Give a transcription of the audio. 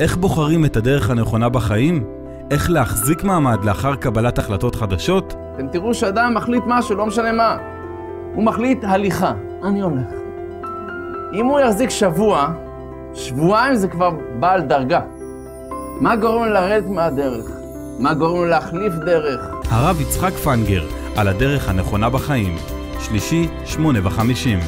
איך בוחרים את הדרך הנכונה בחיים? איך להחזיק מעמד לאחר קבלת החלטות חדשות? אתם תראו שאדם מחליט משהו, לא משנה מה. הוא מחליט הליכה, אני הולך. אם הוא יחזיק שבוע, שבועיים זה כבר בעל דרגה. מה גורם לו לרדת מהדרך? מה גורם לו להחליף דרך? הרב יצחק פנגר, על הדרך הנכונה בחיים. שלישי, שמונה וחמישים.